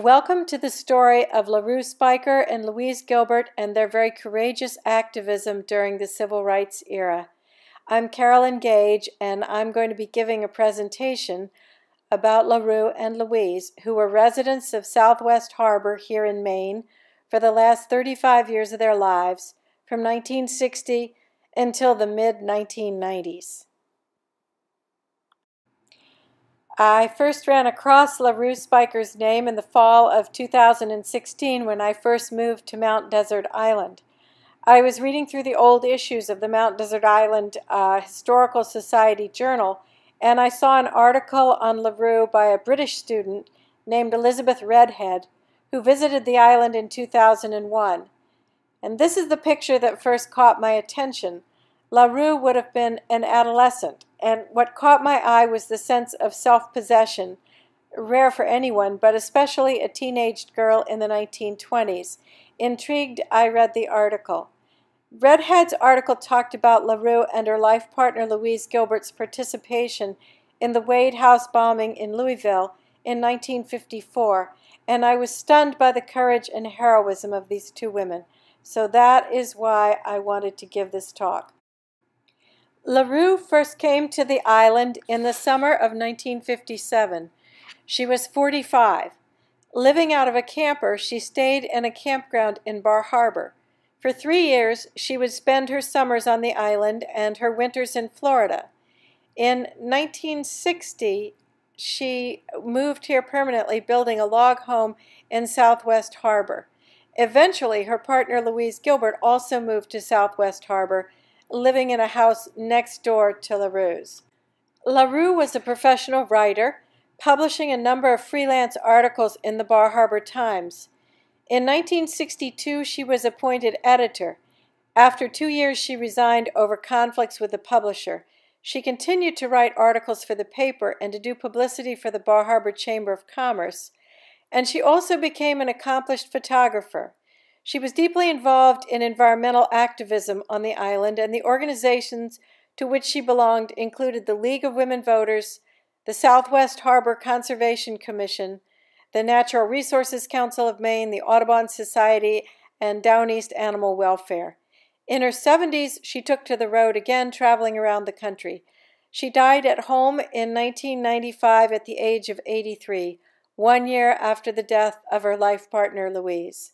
Welcome to the story of LaRue Spiker and Louise Gilbert and their very courageous activism during the Civil Rights era. I'm Carolyn Gage, and I'm going to be giving a presentation about LaRue and Louise, who were residents of Southwest Harbor here in Maine for the last 35 years of their lives, from 1960 until the mid 1990s. I first ran across LaRue Spiker's name in the fall of 2016 when I first moved to Mount Desert Island. I was reading through the old issues of the Mount Desert Island uh, Historical Society Journal, and I saw an article on LaRue by a British student named Elizabeth Redhead, who visited the island in 2001. And this is the picture that first caught my attention. LaRue would have been an adolescent, and what caught my eye was the sense of self possession, rare for anyone, but especially a teenaged girl in the 1920s. Intrigued, I read the article. Redhead's article talked about LaRue and her life partner Louise Gilbert's participation in the Wade House bombing in Louisville in 1954, and I was stunned by the courage and heroism of these two women. So that is why I wanted to give this talk. LaRue first came to the island in the summer of 1957. She was 45. Living out of a camper, she stayed in a campground in Bar Harbor. For three years, she would spend her summers on the island and her winters in Florida. In 1960, she moved here permanently, building a log home in Southwest Harbor. Eventually, her partner Louise Gilbert also moved to Southwest Harbor living in a house next door to LaRue's. LaRue was a professional writer, publishing a number of freelance articles in the Bar Harbor Times. In 1962, she was appointed editor. After two years, she resigned over conflicts with the publisher. She continued to write articles for the paper and to do publicity for the Bar Harbor Chamber of Commerce, and she also became an accomplished photographer. She was deeply involved in environmental activism on the island, and the organizations to which she belonged included the League of Women Voters, the Southwest Harbor Conservation Commission, the Natural Resources Council of Maine, the Audubon Society, and Down East Animal Welfare. In her 70s, she took to the road again, traveling around the country. She died at home in 1995 at the age of 83, one year after the death of her life partner, Louise.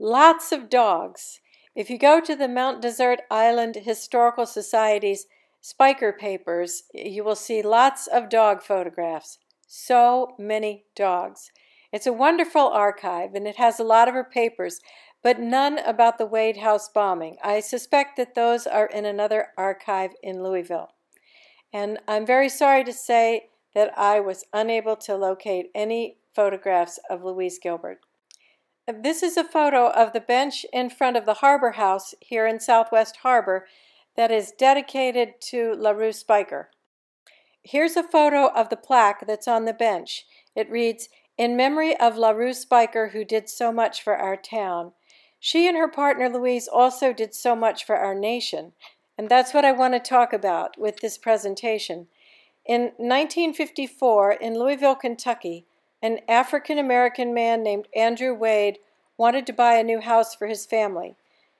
Lots of dogs. If you go to the Mount Desert Island Historical Society's Spiker papers, you will see lots of dog photographs. So many dogs. It's a wonderful archive and it has a lot of her papers, but none about the Wade House bombing. I suspect that those are in another archive in Louisville. And I'm very sorry to say that I was unable to locate any photographs of Louise Gilbert. This is a photo of the bench in front of the Harbor House here in Southwest Harbor that is dedicated to LaRue Spiker. Here's a photo of the plaque that's on the bench. It reads, In memory of LaRue Spiker, who did so much for our town. She and her partner Louise also did so much for our nation, and that's what I want to talk about with this presentation. In 1954, in Louisville, Kentucky, an African American man named Andrew Wade wanted to buy a new house for his family.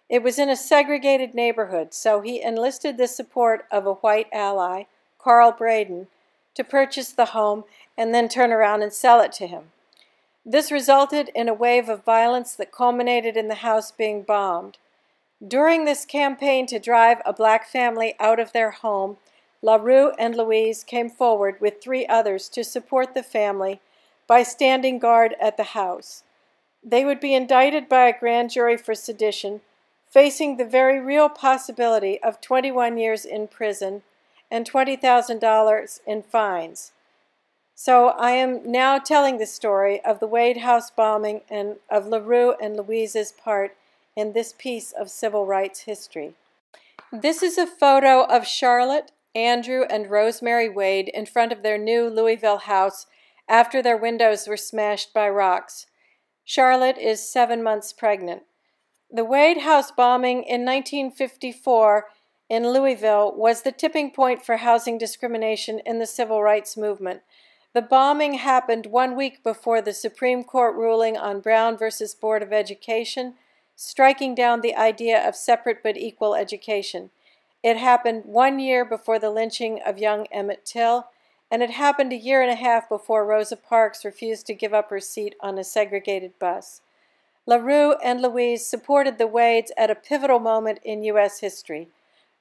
It was in a segregated neighborhood, so he enlisted the support of a white ally, Carl Braden, to purchase the home and then turn around and sell it to him. This resulted in a wave of violence that culminated in the house being bombed. During this campaign to drive a black family out of their home, LaRue and Louise came forward with three others to support the family by standing guard at the house. They would be indicted by a grand jury for sedition, facing the very real possibility of 21 years in prison and $20,000 in fines. So I am now telling the story of the Wade House bombing and of LaRue and Louise's part in this piece of civil rights history. This is a photo of Charlotte, Andrew, and Rosemary Wade in front of their new Louisville house after their windows were smashed by rocks. Charlotte is seven months pregnant. The Wade House bombing in 1954 in Louisville was the tipping point for housing discrimination in the civil rights movement. The bombing happened one week before the Supreme Court ruling on Brown versus Board of Education, striking down the idea of separate but equal education. It happened one year before the lynching of young Emmett Till, and it happened a year and a half before Rosa Parks refused to give up her seat on a segregated bus. LaRue and Louise supported the Wades at a pivotal moment in U.S. history.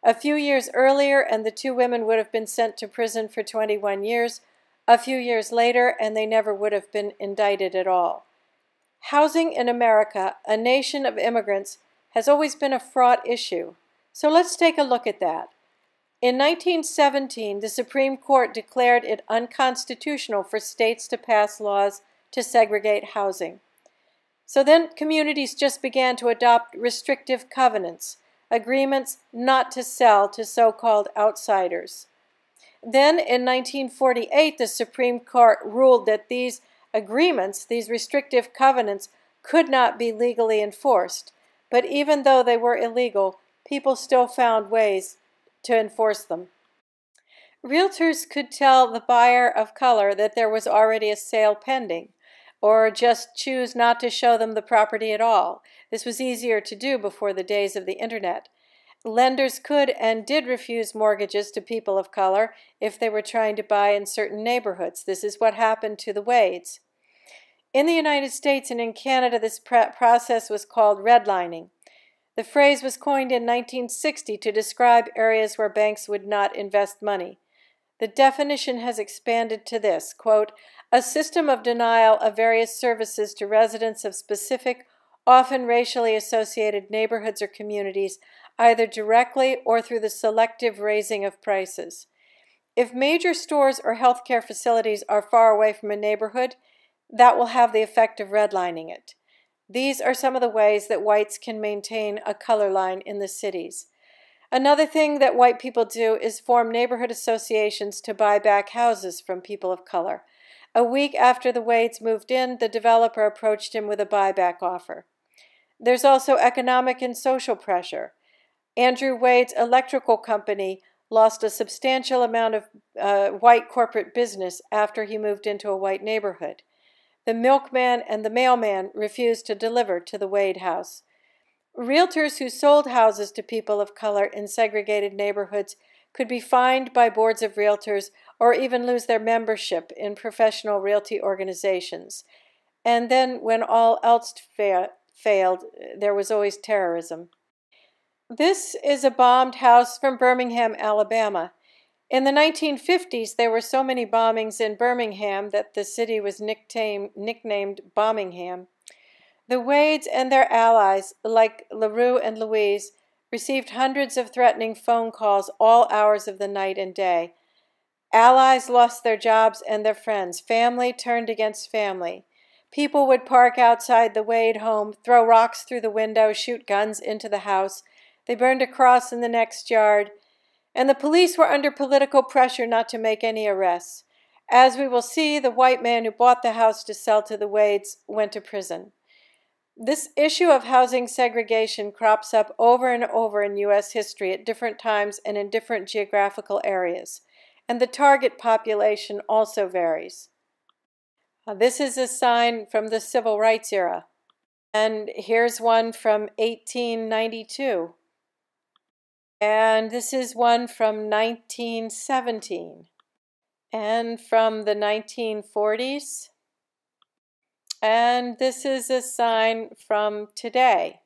A few years earlier, and the two women would have been sent to prison for 21 years. A few years later, and they never would have been indicted at all. Housing in America, a nation of immigrants, has always been a fraught issue. So let's take a look at that. In 1917, the Supreme Court declared it unconstitutional for states to pass laws to segregate housing. So then communities just began to adopt restrictive covenants, agreements not to sell to so called outsiders. Then in 1948, the Supreme Court ruled that these agreements, these restrictive covenants, could not be legally enforced. But even though they were illegal, people still found ways to enforce them. Realtors could tell the buyer of color that there was already a sale pending, or just choose not to show them the property at all. This was easier to do before the days of the internet. Lenders could and did refuse mortgages to people of color if they were trying to buy in certain neighborhoods. This is what happened to the Wades. In the United States and in Canada, this process was called redlining. The phrase was coined in 1960 to describe areas where banks would not invest money. The definition has expanded to this quote, a system of denial of various services to residents of specific, often racially associated neighborhoods or communities, either directly or through the selective raising of prices. If major stores or healthcare facilities are far away from a neighborhood, that will have the effect of redlining it. These are some of the ways that whites can maintain a color line in the cities. Another thing that white people do is form neighborhood associations to buy back houses from people of color. A week after the Wades moved in, the developer approached him with a buyback offer. There's also economic and social pressure. Andrew Wade's electrical company lost a substantial amount of uh, white corporate business after he moved into a white neighborhood. The milkman and the mailman refused to deliver to the Wade house. Realtors who sold houses to people of color in segregated neighborhoods could be fined by boards of realtors or even lose their membership in professional realty organizations. And then, when all else fa failed, there was always terrorism. This is a bombed house from Birmingham, Alabama. In the 1950s, there were so many bombings in Birmingham that the city was nicknamed, nicknamed Bombingham. The Wades and their allies, like LaRue and Louise, received hundreds of threatening phone calls all hours of the night and day. Allies lost their jobs and their friends. Family turned against family. People would park outside the Wade home, throw rocks through the window, shoot guns into the house. They burned a cross in the next yard and the police were under political pressure not to make any arrests. As we will see, the white man who bought the house to sell to the Wades went to prison. This issue of housing segregation crops up over and over in U.S. history at different times and in different geographical areas, and the target population also varies. Uh, this is a sign from the Civil Rights era, and here's one from 1892. And this is one from 1917 and from the 1940s. And this is a sign from today.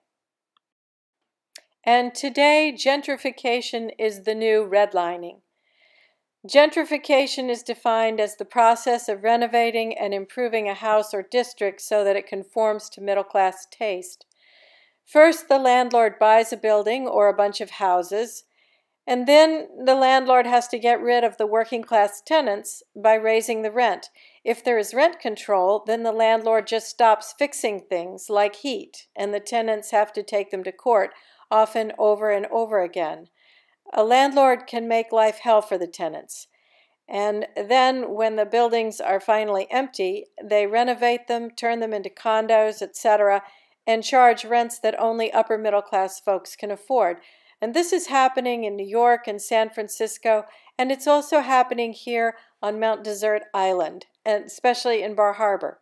And today, gentrification is the new redlining. Gentrification is defined as the process of renovating and improving a house or district so that it conforms to middle class taste. First, the landlord buys a building or a bunch of houses, and then the landlord has to get rid of the working class tenants by raising the rent. If there is rent control, then the landlord just stops fixing things like heat, and the tenants have to take them to court, often over and over again. A landlord can make life hell for the tenants. And then, when the buildings are finally empty, they renovate them, turn them into condos, etc., and charge rents that only upper middle class folks can afford. And this is happening in New York and San Francisco, and it's also happening here on Mount Desert Island. And especially in Bar Harbor.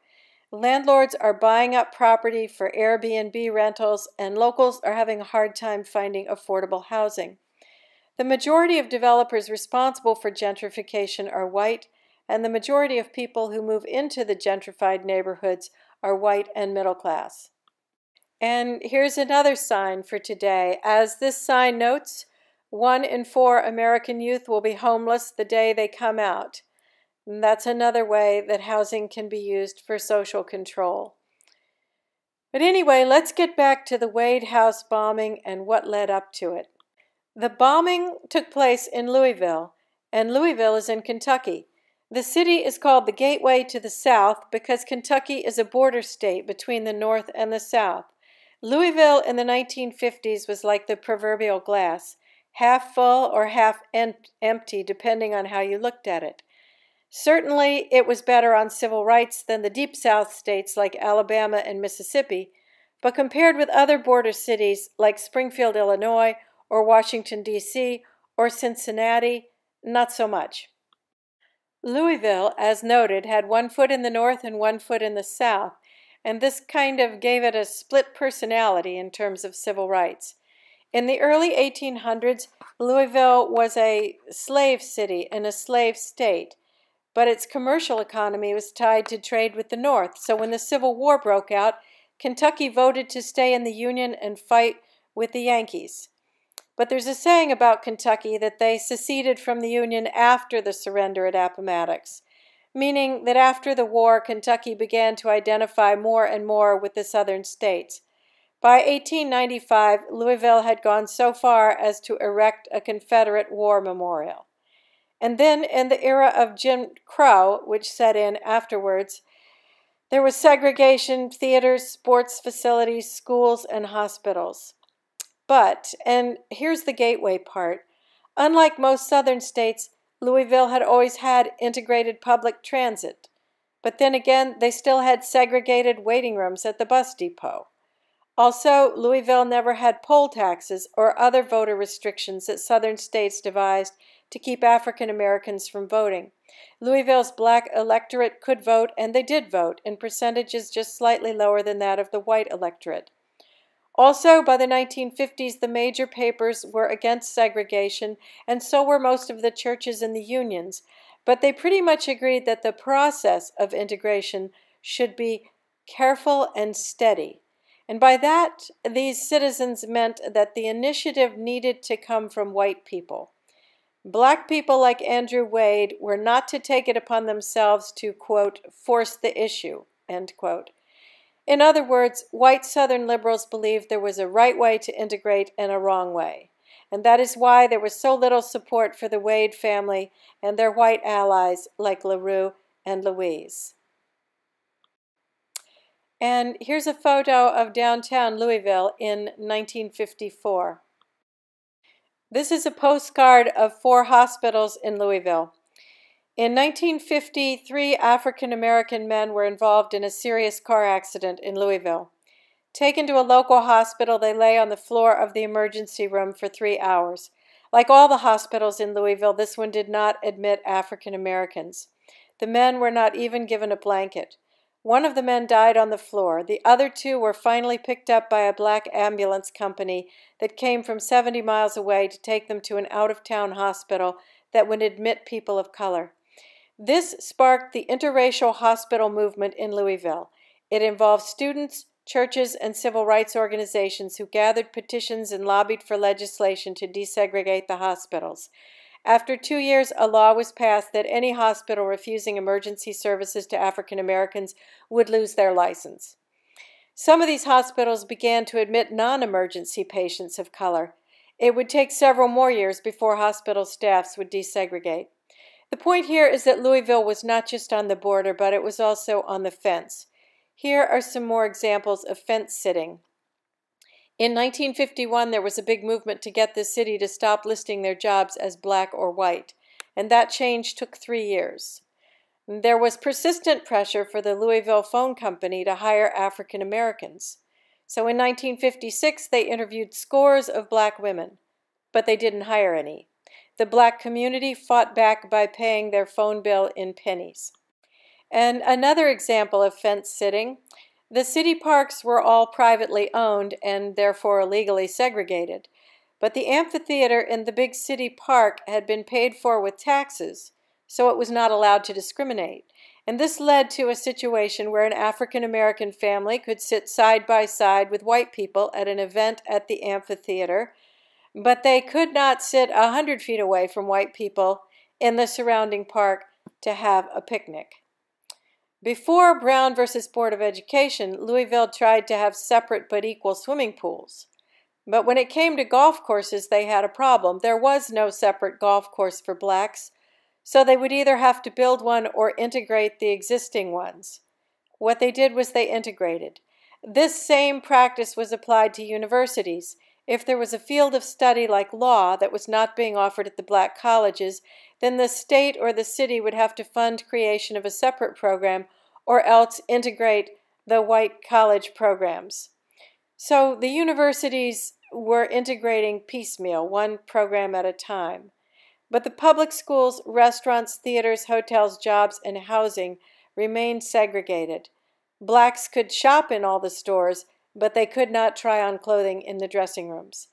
Landlords are buying up property for Airbnb rentals, and locals are having a hard time finding affordable housing. The majority of developers responsible for gentrification are white, and the majority of people who move into the gentrified neighborhoods are white and middle class. And here's another sign for today. As this sign notes, one in four American youth will be homeless the day they come out. And that's another way that housing can be used for social control. But anyway, let's get back to the Wade House bombing and what led up to it. The bombing took place in Louisville, and Louisville is in Kentucky. The city is called the Gateway to the South because Kentucky is a border state between the North and the South. Louisville in the 1950s was like the proverbial glass, half full or half empty, depending on how you looked at it. Certainly, it was better on civil rights than the Deep South states like Alabama and Mississippi, but compared with other border cities like Springfield, Illinois, or Washington, D.C., or Cincinnati, not so much. Louisville, as noted, had one foot in the north and one foot in the south, and this kind of gave it a split personality in terms of civil rights. In the early 1800s, Louisville was a slave city and a slave state, but its commercial economy was tied to trade with the North. So when the Civil War broke out, Kentucky voted to stay in the Union and fight with the Yankees. But there's a saying about Kentucky that they seceded from the Union after the surrender at Appomattox meaning that after the war, Kentucky began to identify more and more with the southern states. By 1895, Louisville had gone so far as to erect a Confederate war memorial. And then, in the era of Jim Crow, which set in afterwards, there was segregation, theaters, sports facilities, schools, and hospitals. But, and here's the gateway part, unlike most southern states, Louisville had always had integrated public transit, but then again, they still had segregated waiting rooms at the bus depot. Also, Louisville never had poll taxes or other voter restrictions that southern states devised to keep African Americans from voting. Louisville's black electorate could vote, and they did vote, in percentages just slightly lower than that of the white electorate. Also, by the 1950s, the major papers were against segregation, and so were most of the churches and the unions. But they pretty much agreed that the process of integration should be careful and steady. And by that, these citizens meant that the initiative needed to come from white people. Black people like Andrew Wade were not to take it upon themselves to, quote, force the issue, end quote. In other words, white Southern liberals believed there was a right way to integrate and a wrong way. And that is why there was so little support for the Wade family and their white allies like LaRue and Louise. And here's a photo of downtown Louisville in 1954. This is a postcard of four hospitals in Louisville. In 1950, three African American men were involved in a serious car accident in Louisville. Taken to a local hospital, they lay on the floor of the emergency room for three hours. Like all the hospitals in Louisville, this one did not admit African Americans. The men were not even given a blanket. One of the men died on the floor. The other two were finally picked up by a black ambulance company that came from 70 miles away to take them to an out of town hospital that would admit people of color. This sparked the interracial hospital movement in Louisville. It involved students, churches, and civil rights organizations who gathered petitions and lobbied for legislation to desegregate the hospitals. After two years, a law was passed that any hospital refusing emergency services to African Americans would lose their license. Some of these hospitals began to admit non emergency patients of color. It would take several more years before hospital staffs would desegregate. The point here is that Louisville was not just on the border, but it was also on the fence. Here are some more examples of fence sitting. In 1951, there was a big movement to get the city to stop listing their jobs as black or white, and that change took three years. There was persistent pressure for the Louisville Phone Company to hire African Americans. So in 1956, they interviewed scores of black women, but they didn't hire any. The black community fought back by paying their phone bill in pennies. And another example of fence sitting, the city parks were all privately owned and therefore legally segregated. But the amphitheater in the big city park had been paid for with taxes, so it was not allowed to discriminate. And this led to a situation where an African American family could sit side by side with white people at an event at the amphitheater, but they could not sit a hundred feet away from white people in the surrounding park to have a picnic. Before Brown versus Board of Education, Louisville tried to have separate but equal swimming pools. But when it came to golf courses, they had a problem. There was no separate golf course for blacks, so they would either have to build one or integrate the existing ones. What they did was they integrated. This same practice was applied to universities. If there was a field of study like law that was not being offered at the black colleges, then the state or the city would have to fund creation of a separate program or else integrate the white college programs. So the universities were integrating piecemeal, one program at a time. But the public schools, restaurants, theaters, hotels, jobs, and housing remained segregated. Blacks could shop in all the stores, but they could not try on clothing in the dressing rooms.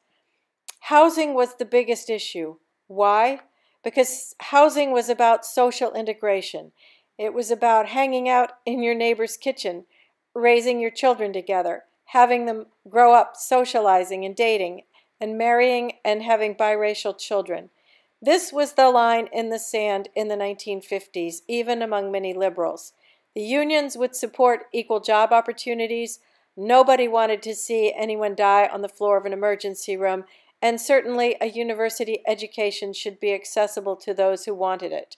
Housing was the biggest issue. Why? because housing was about social integration. It was about hanging out in your neighbor's kitchen, raising your children together, having them grow up socializing and dating, and marrying and having biracial children. This was the line in the sand in the 1950s, even among many liberals. The unions would support equal job opportunities. Nobody wanted to see anyone die on the floor of an emergency room, and certainly a university education should be accessible to those who wanted it.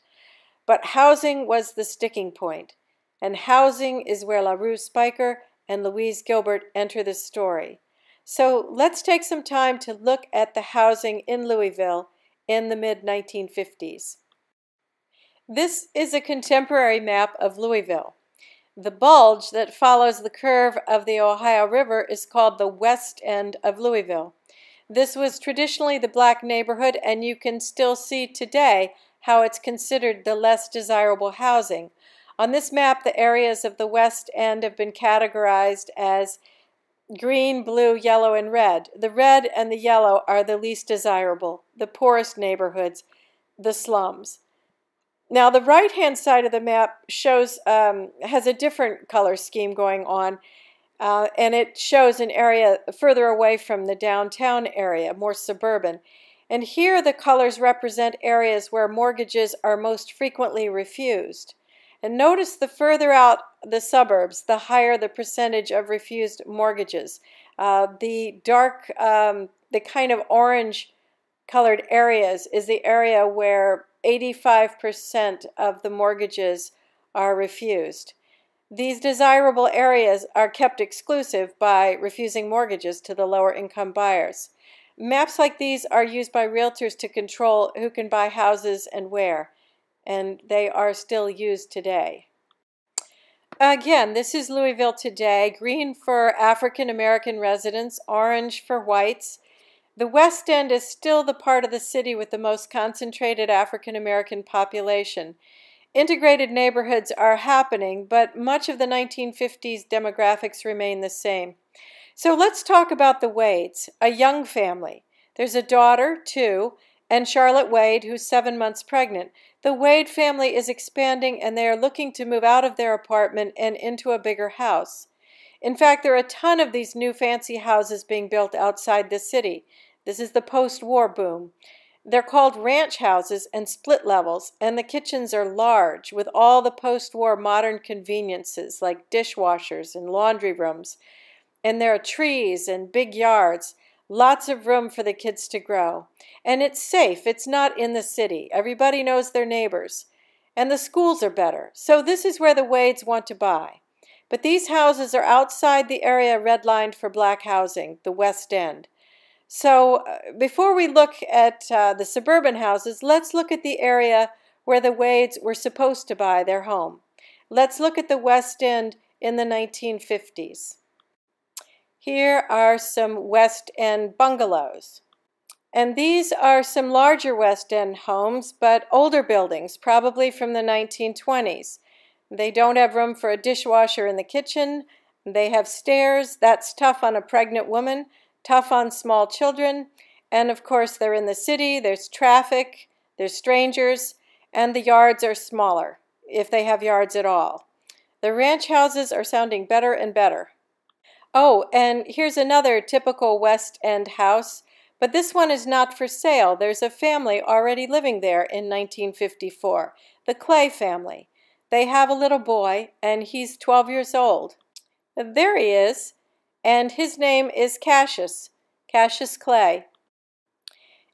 But housing was the sticking point, and housing is where LaRue Spiker and Louise Gilbert enter the story. So let's take some time to look at the housing in Louisville in the mid 1950s. This is a contemporary map of Louisville. The bulge that follows the curve of the Ohio River is called the west end of Louisville. This was traditionally the black neighborhood, and you can still see today how it's considered the less desirable housing. On this map, the areas of the West End have been categorized as green, blue, yellow, and red. The red and the yellow are the least desirable, the poorest neighborhoods, the slums. Now, the right-hand side of the map shows um, has a different color scheme going on, uh, and it shows an area further away from the downtown area, more suburban. And here the colors represent areas where mortgages are most frequently refused. And notice the further out the suburbs, the higher the percentage of refused mortgages. Uh, the dark, um, the kind of orange colored areas is the area where 85% of the mortgages are refused. These desirable areas are kept exclusive by refusing mortgages to the lower income buyers. Maps like these are used by realtors to control who can buy houses and where, and they are still used today. Again, this is Louisville today. Green for African American residents, orange for whites. The West End is still the part of the city with the most concentrated African American population. Integrated neighborhoods are happening, but much of the 1950s demographics remain the same. So let's talk about the Wades, a young family. There's a daughter, too, and Charlotte Wade, who's seven months pregnant. The Wade family is expanding and they are looking to move out of their apartment and into a bigger house. In fact, there are a ton of these new fancy houses being built outside the city. This is the post war boom. They're called ranch houses and split levels, and the kitchens are large with all the post war modern conveniences like dishwashers and laundry rooms. And there are trees and big yards, lots of room for the kids to grow. And it's safe, it's not in the city. Everybody knows their neighbors. And the schools are better. So this is where the Wades want to buy. But these houses are outside the area redlined for black housing, the West End. So uh, before we look at uh, the suburban houses, let's look at the area where the Wades were supposed to buy their home. Let's look at the West End in the 1950s. Here are some West End bungalows. And these are some larger West End homes, but older buildings, probably from the 1920s. They don't have room for a dishwasher in the kitchen. They have stairs. That's tough on a pregnant woman, tough on small children. And of course, they're in the city. There's traffic. There's strangers. And the yards are smaller, if they have yards at all. The ranch houses are sounding better and better. Oh, and here's another typical West End house, but this one is not for sale. There's a family already living there in 1954, the Clay family. They have a little boy, and he's 12 years old. There he is, and his name is Cassius, Cassius Clay.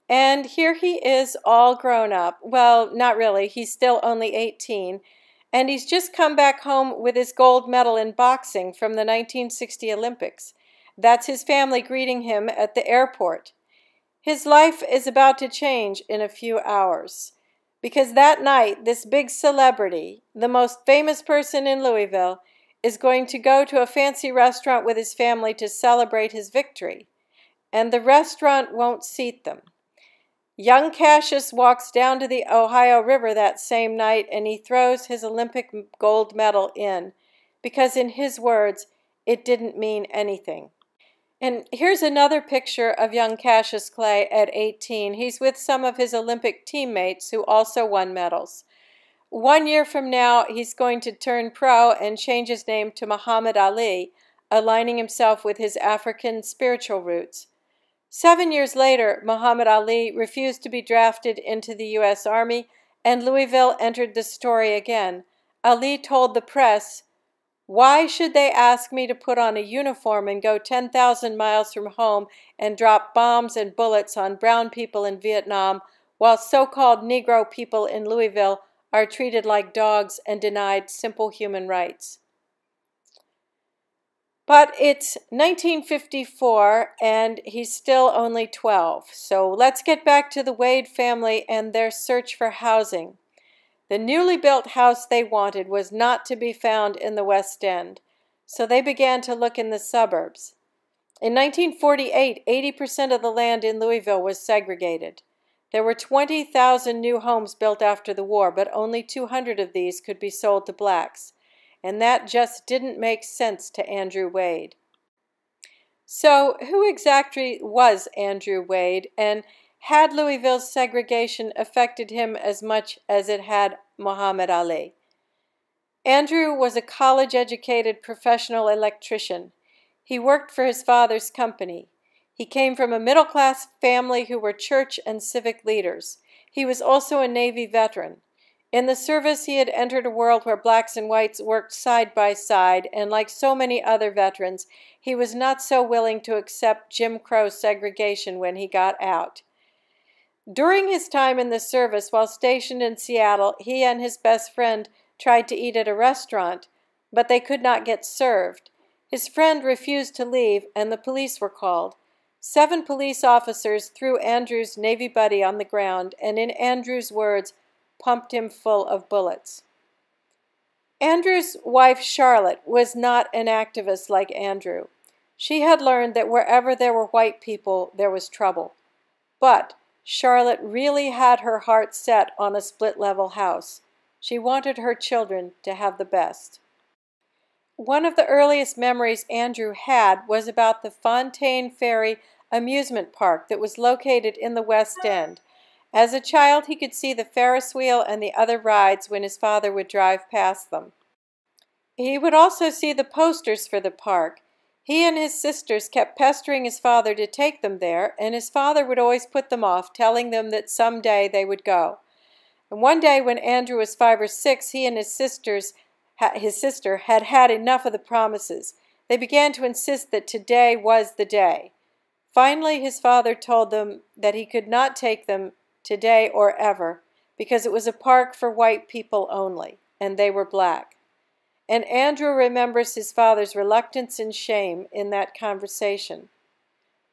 And here he is all grown up. Well, not really, he's still only 18, and he's just come back home with his gold medal in boxing from the 1960 Olympics. That's his family greeting him at the airport. His life is about to change in a few hours. Because that night, this big celebrity, the most famous person in Louisville, is going to go to a fancy restaurant with his family to celebrate his victory. And the restaurant won't seat them. Young Cassius walks down to the Ohio River that same night and he throws his Olympic gold medal in because, in his words, it didn't mean anything. And here's another picture of young Cassius Clay at 18. He's with some of his Olympic teammates who also won medals. One year from now, he's going to turn pro and change his name to Muhammad Ali, aligning himself with his African spiritual roots. Seven years later, Muhammad Ali refused to be drafted into the U.S. Army, and Louisville entered the story again. Ali told the press, Why should they ask me to put on a uniform and go 10,000 miles from home and drop bombs and bullets on brown people in Vietnam while so called Negro people in Louisville are treated like dogs and denied simple human rights? But it's 1954 and he's still only 12. So let's get back to the Wade family and their search for housing. The newly built house they wanted was not to be found in the West End, so they began to look in the suburbs. In 1948, 80% of the land in Louisville was segregated. There were 20,000 new homes built after the war, but only 200 of these could be sold to blacks and that just didn't make sense to Andrew Wade. So, who exactly was Andrew Wade, and had Louisville's segregation affected him as much as it had Muhammad Ali? Andrew was a college educated professional electrician. He worked for his father's company. He came from a middle class family who were church and civic leaders. He was also a Navy veteran. In the service, he had entered a world where blacks and whites worked side by side, and like so many other veterans, he was not so willing to accept Jim Crow segregation when he got out. During his time in the service, while stationed in Seattle, he and his best friend tried to eat at a restaurant, but they could not get served. His friend refused to leave, and the police were called. Seven police officers threw Andrew's Navy buddy on the ground, and in Andrew's words, pumped him full of bullets. Andrew's wife, Charlotte, was not an activist like Andrew. She had learned that wherever there were white people, there was trouble. But Charlotte really had her heart set on a split level house. She wanted her children to have the best. One of the earliest memories Andrew had was about the Fontaine Ferry amusement park that was located in the West End as a child, he could see the Ferris wheel and the other rides when his father would drive past them. He would also see the posters for the park. He and his sisters kept pestering his father to take them there, and his father would always put them off, telling them that some day they would go. And one day when Andrew was five or six, he and his sisters his sister had had enough of the promises. They began to insist that today was the day. Finally, his father told them that he could not take them today or ever, because it was a park for white people only, and they were black. And Andrew remembers his father's reluctance and shame in that conversation.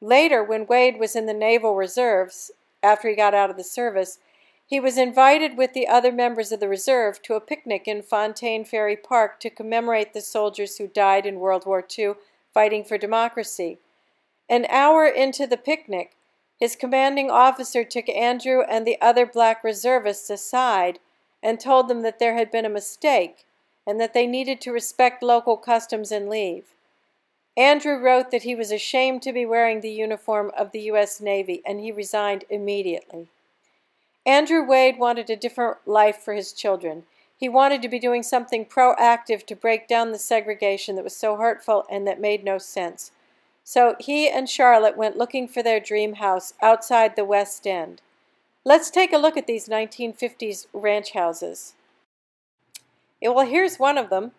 Later, when Wade was in the Naval Reserves, after he got out of the service, he was invited with the other members of the reserve to a picnic in Fontaine Ferry Park to commemorate the soldiers who died in World War II fighting for democracy. An hour into the picnic, his commanding officer took Andrew and the other black reservists aside and told them that there had been a mistake. and that they needed to respect local customs and leave. Andrew wrote that he was ashamed to be wearing the uniform of the U.S. Navy and he resigned immediately. Andrew Wade wanted a different life for his children. He wanted to be doing something proactive to break down the segregation that was so hurtful and that made no sense. So he and Charlotte went looking for their dream house outside the West End. Let's take a look at these 1950s ranch houses. well, here's one of them.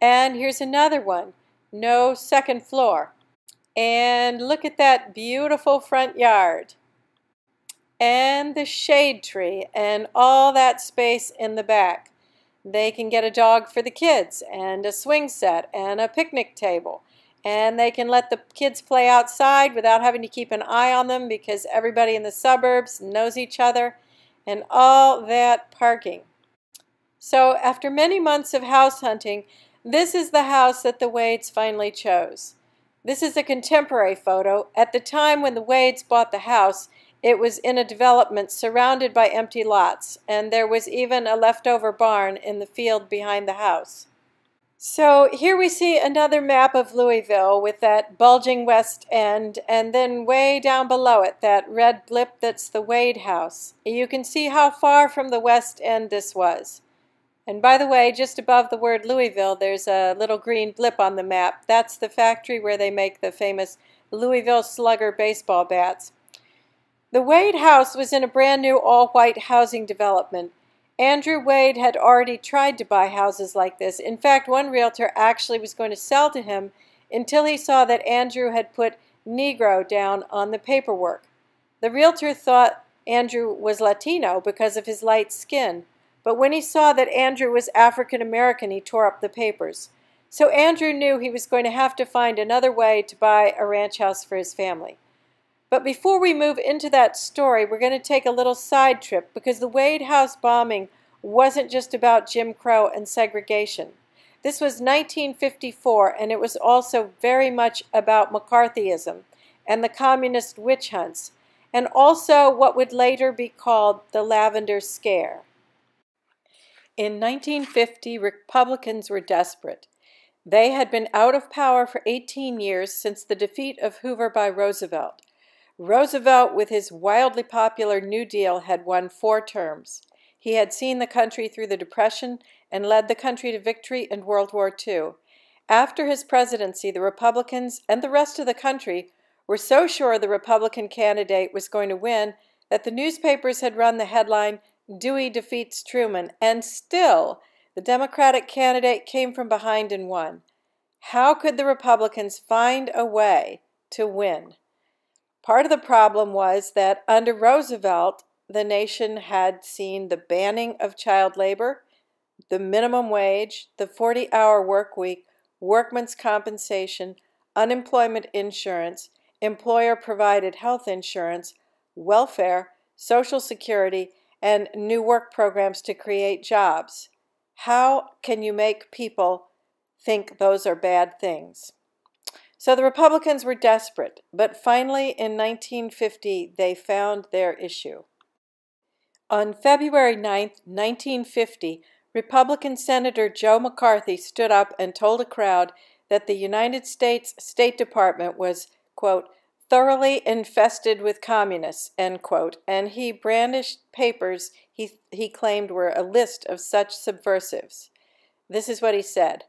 And here's another one. No second floor. And look at that beautiful front yard and the shade tree and all that space in the back. They can get a dog for the kids and a swing set and a picnic table. And they can let the kids play outside without having to keep an eye on them because everybody in the suburbs knows each other and all that parking. So after many months of house hunting, this is the house that the Wades finally chose. This is a contemporary photo. At the time when the Wades bought the house, it was in a development surrounded by empty lots, and there was even a leftover barn in the field behind the house. So here we see another map of Louisville with that bulging west end, and then way down below it, that red blip that's the Wade House. You can see how far from the west end this was. And by the way, just above the word Louisville, there's a little green blip on the map. That's the factory where they make the famous Louisville Slugger baseball bats. The Wade house was in a brand new all-white housing development. Andrew Wade had already tried to buy houses like this. In fact, one realtor actually was going to sell to him until he saw that Andrew had put Negro down on the paperwork. The realtor thought Andrew was Latino because of his light skin, but when he saw that Andrew was African American, he tore up the papers. So Andrew knew he was going to have to find another way to buy a ranch house for his family. But before we move into that story, we're going to take a little side trip because the Wade House bombing wasn't just about Jim Crow and segregation. This was 1954, and it was also very much about McCarthyism and the communist witch hunts, and also what would later be called the Lavender Scare. In 1950, Republicans were desperate. They had been out of power for 18 years since the defeat of Hoover by Roosevelt. Roosevelt, with his wildly popular New Deal, had won four terms. He had seen the country through the Depression and led the country to victory in World War II. After his presidency, the Republicans and the rest of the country were so sure the Republican candidate was going to win that the newspapers had run the headline, Dewey defeats Truman, and still the Democratic candidate came from behind and won. How could the Republicans find a way to win? Part of the problem was that under Roosevelt, the nation had seen the banning of child labor, the minimum wage, the 40 hour work week, workman's compensation, unemployment insurance, employer provided health insurance, welfare, social security, and new work programs to create jobs. How can you make people think those are bad things? So the Republicans were desperate, but finally in 1950 they found their issue. On February 9, 1950, Republican Senator Joe McCarthy stood up and told a crowd that the United States State Department was, quote, thoroughly infested with communists, end quote, and he brandished papers he, he claimed were a list of such subversives. This is what he said.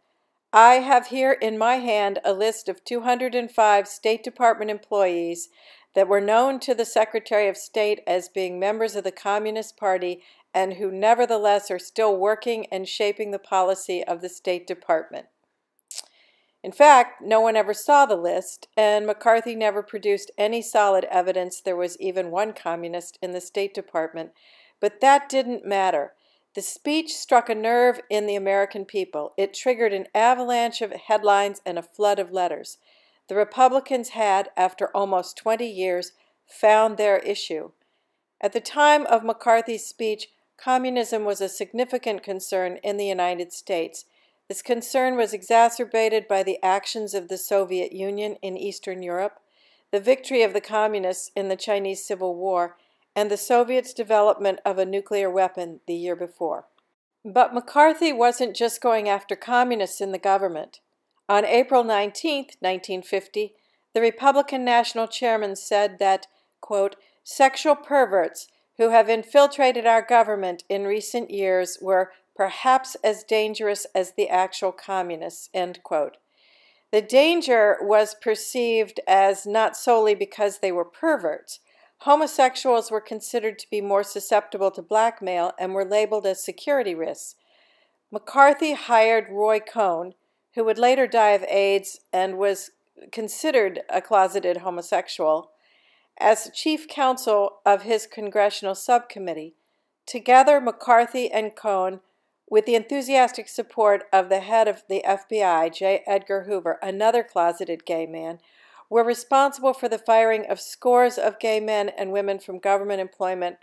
I have here in my hand a list of 205 State Department employees that were known to the Secretary of State as being members of the Communist Party and who nevertheless are still working and shaping the policy of the State Department. In fact, no one ever saw the list, and McCarthy never produced any solid evidence there was even one communist in the State Department, but that didn't matter. The speech struck a nerve in the American people. It triggered an avalanche of headlines and a flood of letters. The Republicans had, after almost 20 years, found their issue. At the time of McCarthy's speech, communism was a significant concern in the United States. This concern was exacerbated by the actions of the Soviet Union in Eastern Europe, the victory of the Communists in the Chinese Civil War, and the Soviets' development of a nuclear weapon the year before. But McCarthy wasn't just going after communists in the government. On April 19, 1950, the Republican National Chairman said that, quote, sexual perverts who have infiltrated our government in recent years were perhaps as dangerous as the actual communists, end quote. The danger was perceived as not solely because they were perverts. Homosexuals were considered to be more susceptible to blackmail and were labeled as security risks. McCarthy hired Roy Cohn, who would later die of AIDS and was considered a closeted homosexual, as chief counsel of his congressional subcommittee. Together, McCarthy and Cohn with the enthusiastic support of the head of the FBI, J. Edgar Hoover, another closeted gay man, were responsible for the firing of scores of gay men and women from government employment,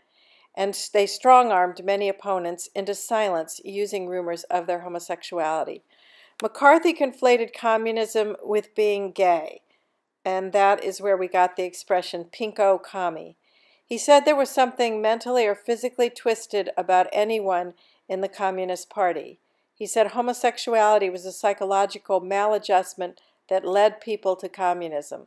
and they strong armed many opponents into silence using rumors of their homosexuality. McCarthy conflated communism with being gay, and that is where we got the expression pinko commie. He said there was something mentally or physically twisted about anyone in the Communist Party. He said homosexuality was a psychological maladjustment that led people to communism.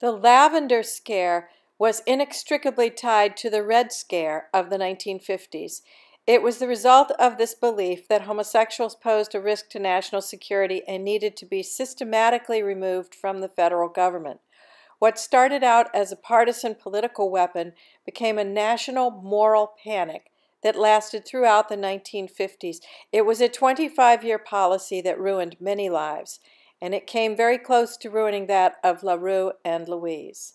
The lavender scare was inextricably tied to the Red Scare of the 1950s. It was the result of this belief that homosexuals posed a risk to national security and needed to be systematically removed from the federal government. What started out as a partisan political weapon became a national moral panic that lasted throughout the 1950s. It was a 25 year policy that ruined many lives, and it came very close to ruining that of LaRue and Louise.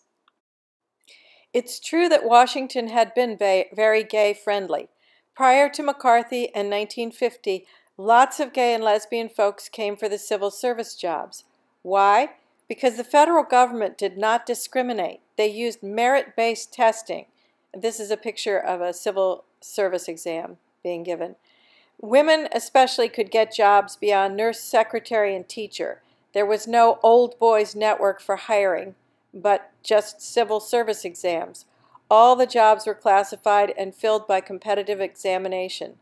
It's true that Washington had been very gay friendly. Prior to McCarthy and 1950, lots of gay and lesbian folks came for the civil service jobs. Why? Because the federal government did not discriminate. They used merit based testing. This is a picture of a civil service exam being given. Women especially could get jobs beyond nurse, secretary, and teacher. There was no old boys network for hiring, but just civil service exams. All the jobs were classified and filled by competitive examination.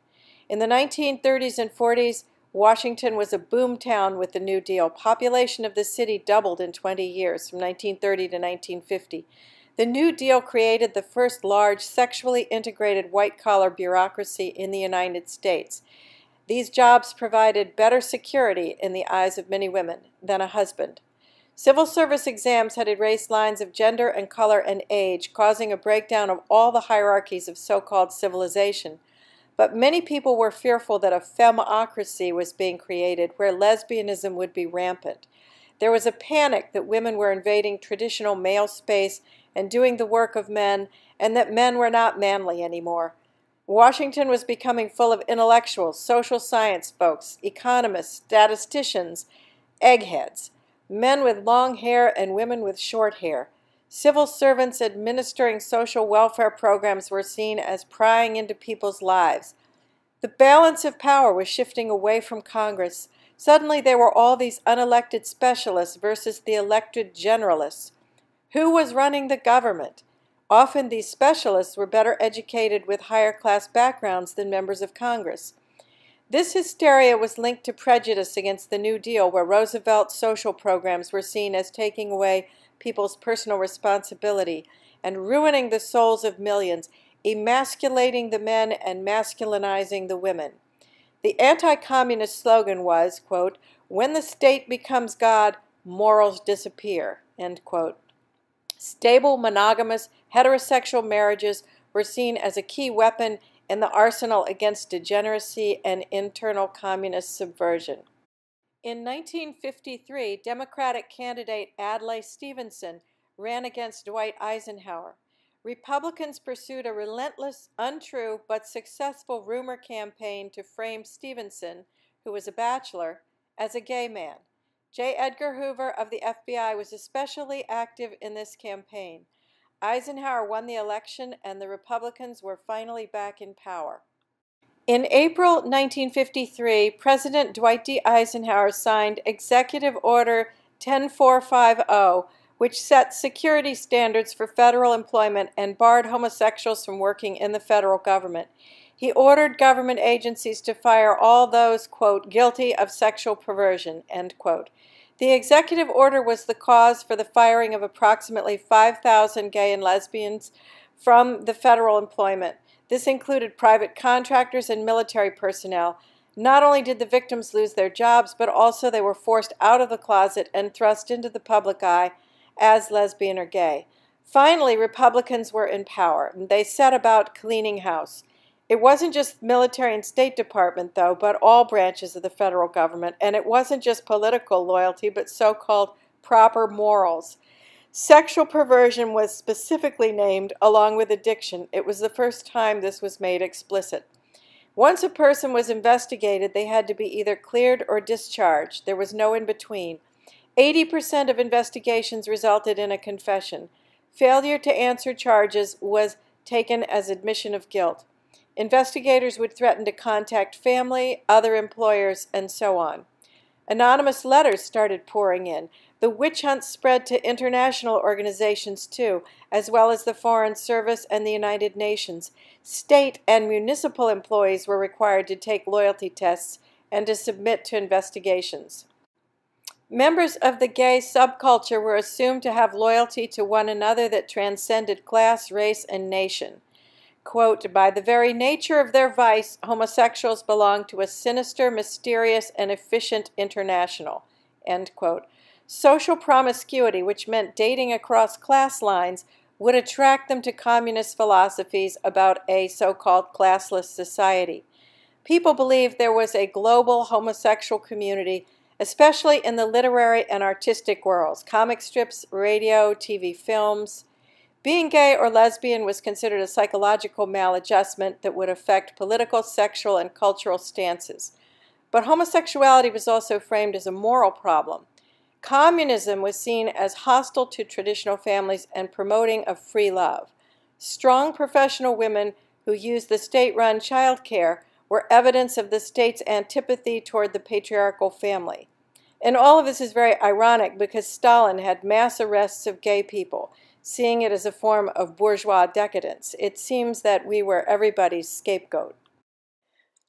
In the 1930s and 40s, Washington was a boom town with the New Deal. Population of the city doubled in 20 years, from 1930 to 1950. The New Deal created the first large sexually integrated white collar bureaucracy in the United States. These jobs provided better security in the eyes of many women than a husband. Civil service exams had erased lines of gender and color and age, causing a breakdown of all the hierarchies of so called civilization. But many people were fearful that a femocracy was being created where lesbianism would be rampant. There was a panic that women were invading traditional male space and doing the work of men, and that men were not manly anymore. Washington was becoming full of intellectuals, social science folks, economists, statisticians, eggheads, men with long hair and women with short hair. Civil servants administering social welfare programs were seen as prying into people's lives. The balance of power was shifting away from Congress. Suddenly there were all these unelected specialists versus the elected generalists. Who was running the government? Often these specialists were better educated with higher class backgrounds than members of Congress. This hysteria was linked to prejudice against the New Deal, where Roosevelt's social programs were seen as taking away people's personal responsibility and ruining the souls of millions, emasculating the men and masculinizing the women. The anti communist slogan was, quote, When the state becomes God, morals disappear. End quote. Stable, monogamous, heterosexual marriages were seen as a key weapon in the arsenal against degeneracy and internal communist subversion. In 1953, Democratic candidate Adlai Stevenson ran against Dwight Eisenhower. Republicans pursued a relentless, untrue, but successful rumor campaign to frame Stevenson, who was a bachelor, as a gay man. J. Edgar Hoover of the FBI was especially active in this campaign. Eisenhower won the election and the Republicans were finally back in power. In April 1953, President Dwight D. Eisenhower signed Executive Order 10450, which set security standards for federal employment and barred homosexuals from working in the federal government. He ordered government agencies to fire all those, quote, guilty of sexual perversion, end quote. The executive order was the cause for the firing of approximately 5,000 gay and lesbians from the federal employment. This included private contractors and military personnel. Not only did the victims lose their jobs, but also they were forced out of the closet and thrust into the public eye as lesbian or gay. Finally, Republicans were in power. And they set about cleaning house. It wasn't just military and State Department, though, but all branches of the federal government. And it wasn't just political loyalty, but so called proper morals. Sexual perversion was specifically named along with addiction. It was the first time this was made explicit. Once a person was investigated, they had to be either cleared or discharged. There was no in between. 80% of investigations resulted in a confession. Failure to answer charges was taken as admission of guilt. Investigators would threaten to contact family, other employers, and so on. Anonymous letters started pouring in. The witch hunt spread to international organizations too, as well as the Foreign Service and the United Nations. State and municipal employees were required to take loyalty tests and to submit to investigations. Members of the gay subculture were assumed to have loyalty to one another that transcended class, race, and nation. Quote, by the very nature of their vice, homosexuals belong to a sinister, mysterious, and efficient international. End quote. Social promiscuity, which meant dating across class lines, would attract them to communist philosophies about a so called classless society. People believed there was a global homosexual community, especially in the literary and artistic worlds comic strips, radio, TV films. Being gay or lesbian was considered a psychological maladjustment that would affect political, sexual, and cultural stances. But homosexuality was also framed as a moral problem. Communism was seen as hostile to traditional families and promoting of free love. Strong professional women who used the state run child care were evidence of the state's antipathy toward the patriarchal family. And all of this is very ironic because Stalin had mass arrests of gay people seeing it as a form of bourgeois decadence. It seems that we were everybody's scapegoat.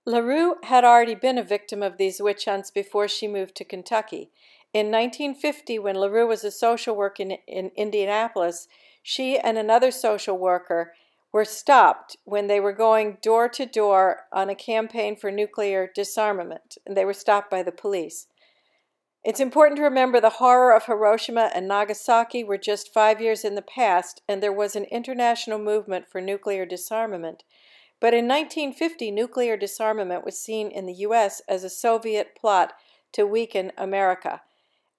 LaRue had already been a victim of these witch hunts before she moved to Kentucky. In 1950, when LaRue was a social worker in, in Indianapolis, she and another social worker were stopped when they were going door to door on a campaign for nuclear disarmament. And they were stopped by the police. It's important to remember the horror of Hiroshima and Nagasaki were just five years in the past, and there was an international movement for nuclear disarmament. But in 1950, nuclear disarmament was seen in the U.S. as a Soviet plot to weaken America.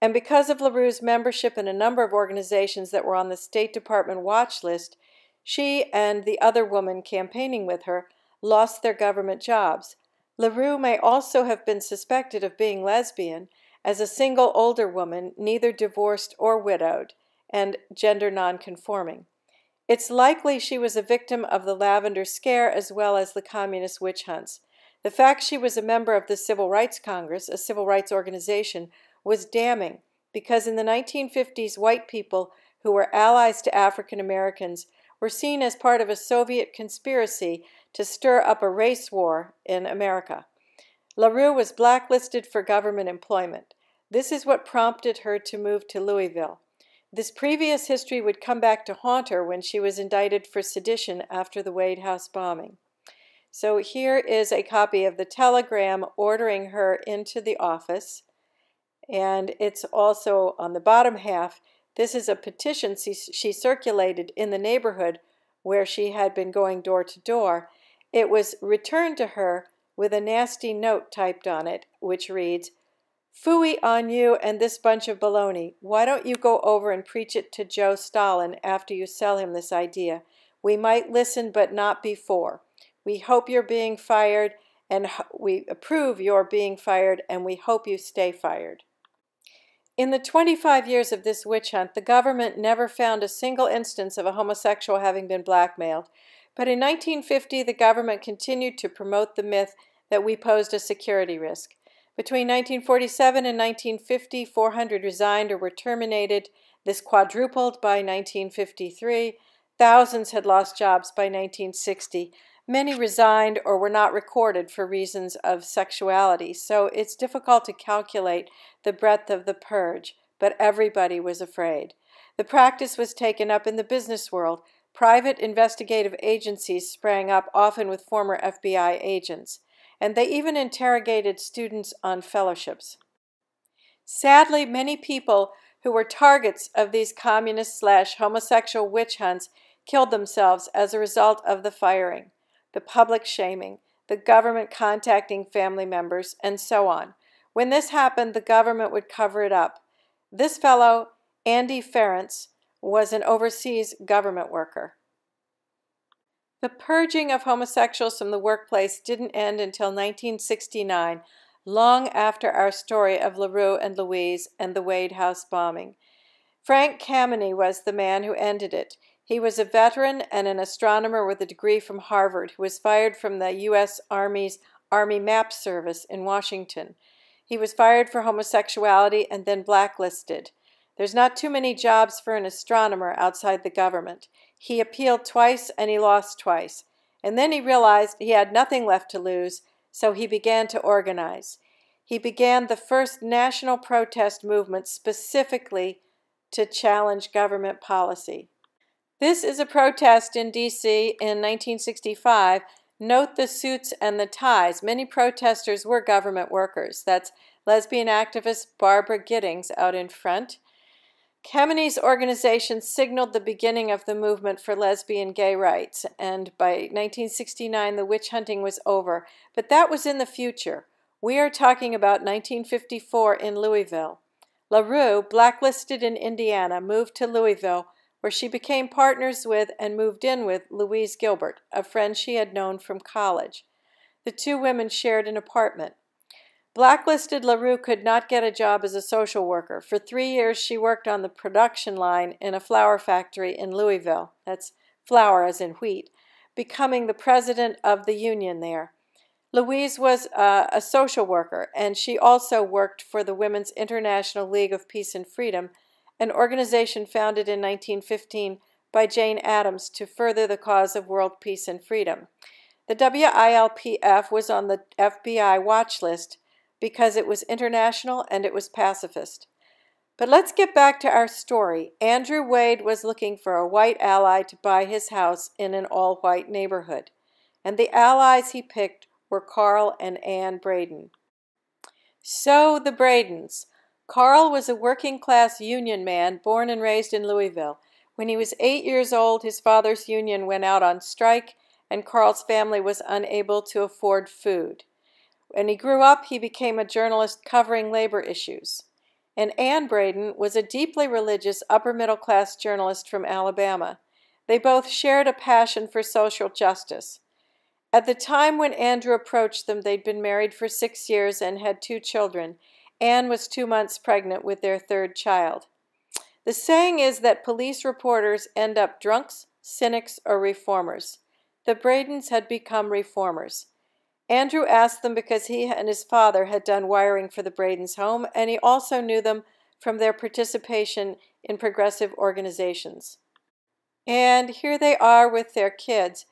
And because of LaRue's membership in a number of organizations that were on the State Department watch list, she and the other woman campaigning with her lost their government jobs. LaRue may also have been suspected of being lesbian as a single older woman, neither divorced or widowed, and gender nonconforming. It's likely she was a victim of the Lavender Scare as well as the communist witch hunts. The fact she was a member of the Civil Rights Congress, a civil rights organization, was damning because in the 1950s, white people who were allies to African Americans were seen as part of a Soviet conspiracy to stir up a race war in America. LaRue was blacklisted for government employment. This is what prompted her to move to Louisville. This previous history would come back to haunt her when she was indicted for sedition after the Wade House bombing. So here is a copy of the telegram ordering her into the office. And it's also on the bottom half. This is a petition she, circulated in the neighborhood where she had been going door to door. It was returned to her with a nasty note typed on it, which reads, Fooey on you and this bunch of baloney. Why don't you go over and preach it to Joe Stalin after you sell him this idea? We might listen, but not before. We hope you're being fired, and we approve your being fired, and we hope you stay fired. In the 25 years of this witch hunt, the government never found a single instance of a homosexual having been blackmailed. But in 1950, the government continued to promote the myth that we posed a security risk. Between 1947 and 1950, 400 resigned or were terminated. This quadrupled by 1953. Thousands had lost jobs by 1960. Many resigned or were not recorded for reasons of sexuality, so it's difficult to calculate the breadth of the purge, but everybody was afraid. The practice was taken up in the business world. Private investigative agencies sprang up, often with former FBI agents, and they even interrogated students on fellowships. Sadly, many people who were targets of these communist slash homosexual witch hunts killed themselves as a result of the firing the public shaming, the government contacting family members, and so on. When this happened, the government would cover it up. This fellow, Andy Ference, was an overseas government worker. The purging of homosexuals from the workplace didn't end until 1969, long after our story of LaRue and Louise and the Wade House bombing. Frank Kameny was the man who ended it. He was a veteran and an astronomer with a degree from Harvard who was fired from the U.S. Army's Army Map Service in Washington. He was fired for homosexuality and then blacklisted. There's not too many jobs for an astronomer outside the government. He appealed twice and he lost twice. And then he realized he had nothing left to lose, so he began to organize. He began the first national protest movement specifically to challenge government policy. This is a protest in D.C. in 1965. Note the suits and the ties. Many protesters were government workers. That's lesbian activist Barbara Gittings out in front. Kameny's organization signaled the beginning of the movement for lesbian gay rights, and by 1969 the witch hunting was over. But that was in the future. We are talking about 1954 in Louisville. LaRue, blacklisted in Indiana, moved to Louisville where she became partners with and moved in with Louise Gilbert, a friend she had known from college. The two women shared an apartment. Blacklisted LaRue could not get a job as a social worker. For three years, she worked on the production line in a flour factory in Louisville. That's flour as in wheat, becoming the president of the union there. Louise was uh, a social worker, and she also worked for the Women's International League of Peace and Freedom an organization founded in 1915 by Jane Addams to further the cause of world peace and freedom. The WILPF was on the FBI watch list because it was international and it was pacifist. But let's get back to our story. Andrew Wade was looking for a white ally to buy his house in an all white neighborhood, and the allies he picked were Carl and Anne Braden. So the Bradens, Carl was a working class union man born and raised in Louisville. When he was eight years old, his father's union went out on strike, and Carl's family was unable to afford food. When he grew up, he became a journalist covering labor issues. And Anne Braden was a deeply religious upper middle class journalist from Alabama. They both shared a passion for social justice. At the time when Andrew approached them, they'd been married for six years and had two children. Anne was two months pregnant with their third child. The saying is that police reporters end up drunks, cynics, or reformers. The Bradens had become reformers. Andrew asked them because he and his father had done wiring for the Bradens' home, and he also knew them from their participation in progressive organizations. And here they are with their kids.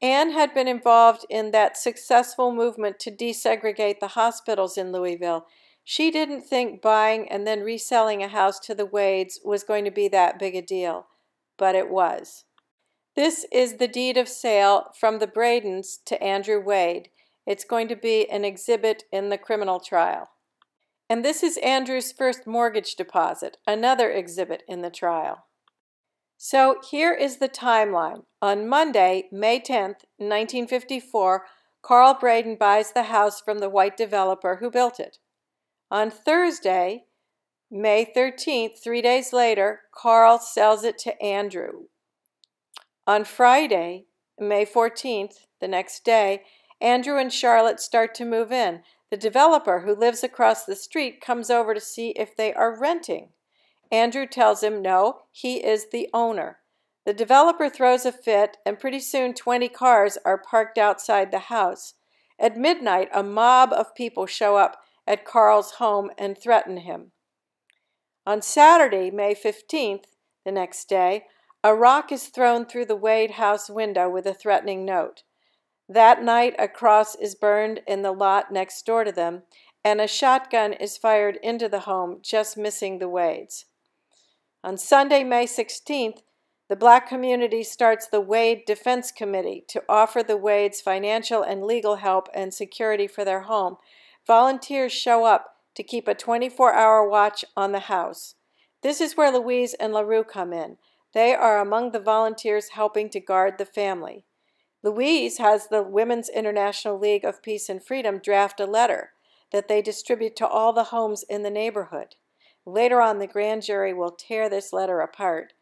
Anne had been involved in that successful movement to desegregate the hospitals in Louisville she didn't think buying and then reselling a house to the Wades was going to be that big a deal, but it was. This is the deed of sale from the Bradens to Andrew Wade. It's going to be an exhibit in the criminal trial. And this is Andrew's first mortgage deposit, another exhibit in the trial. So here is the timeline. On Monday, May 10th, 1954, Carl Braden buys the house from the white developer who built it. On Thursday, May 13th, three days later, Carl sells it to Andrew. On Friday, May 14th, the next day, Andrew and Charlotte start to move in. The developer who lives across the street comes over to see if they are renting. Andrew tells him no, he is the owner. The developer throws a fit, and pretty soon 20 cars are parked outside the house. At midnight, a mob of people show up at Carl's home and threaten him. On Saturday, May 15th, the next day, a rock is thrown through the Wade house window with a threatening note. That night, a cross is burned in the lot next door to them, and a shotgun is fired into the home, just missing the Wades. On Sunday, May 16th, the black community starts the Wade Defense Committee to offer the Wades financial and legal help and security for their home. Volunteers show up to keep a 24 hour watch on the house. This is where Louise and LaRue come in. They are among the volunteers helping to guard the family. Louise has the Women's International League of Peace and Freedom draft a letter that they distribute to all the homes in the neighborhood. Later on, the grand jury will tear this letter apart.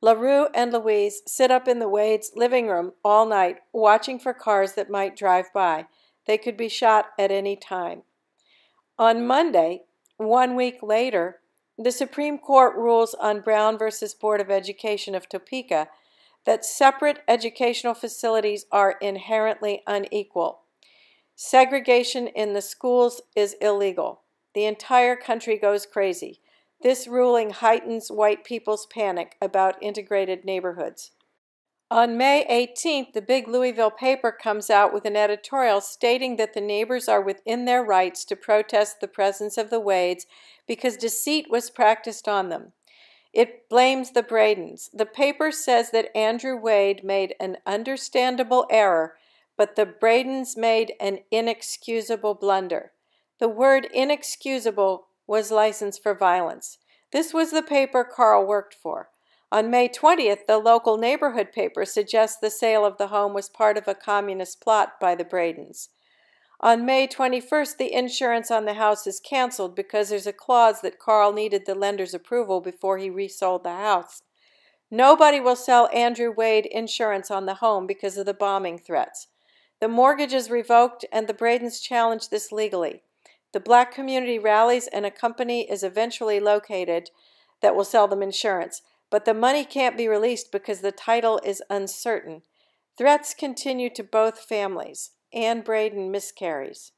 LaRue and Louise sit up in the Wade's living room all night, watching for cars that might drive by. They could be shot at any time. On Monday, one week later, the Supreme Court rules on Brown versus Board of Education of Topeka that separate educational facilities are inherently unequal. Segregation in the schools is illegal. The entire country goes crazy. This ruling heightens white people's panic about integrated neighborhoods. On May 18th, the big Louisville paper comes out with an editorial stating that the neighbors are within their rights to protest the presence of the Wades because deceit was practiced on them. It blames the Bradens. The paper says that Andrew Wade made an understandable error but the Bradens made an inexcusable blunder. The word inexcusable was license for violence. This was the paper Carl worked for. On May 20th, the local neighborhood paper suggests the sale of the home was part of a communist plot by the Bradens. On May 21st, the insurance on the house is canceled because there's a clause that Carl needed the lender's approval before he resold the house. Nobody will sell Andrew Wade insurance on the home because of the bombing threats. The mortgage is revoked, and the Bradens challenge this legally. The black community rallies, and a company is eventually located that will sell them insurance, but the money can't be released because the title is uncertain. Threats continue to both families. Anne Braden miscarries.